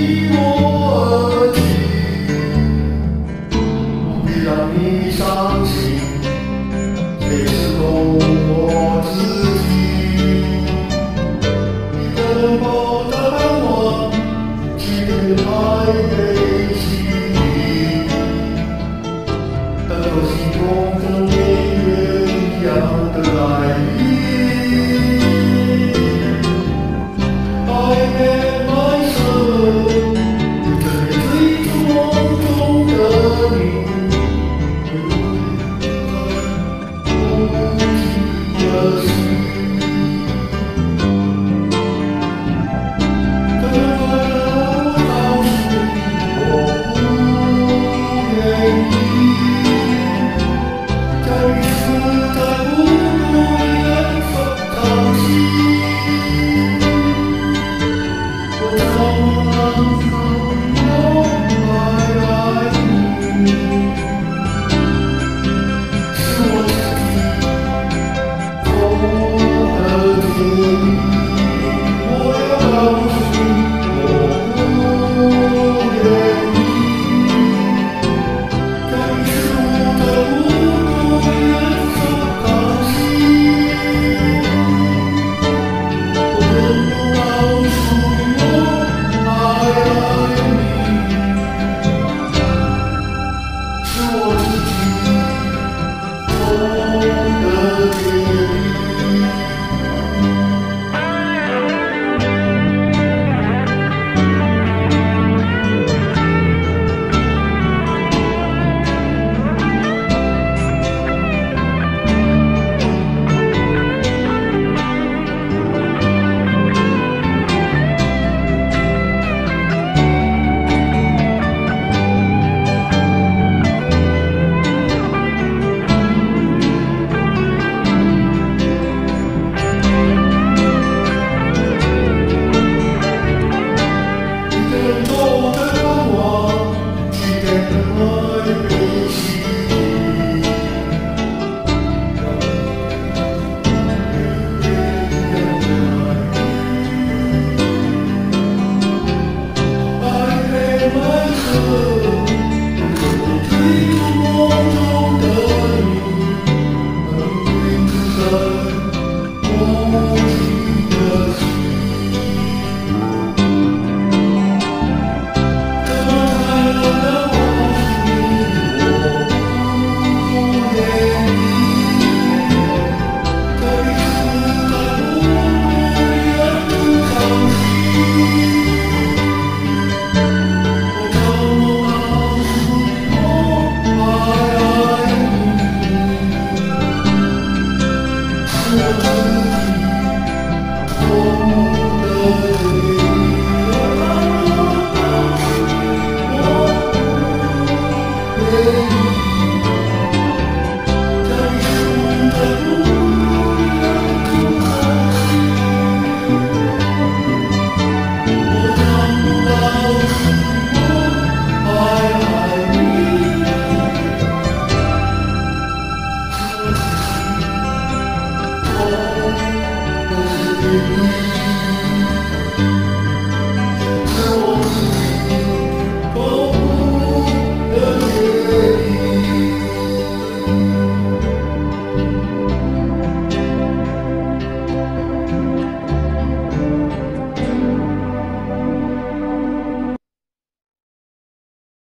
e Oh. you.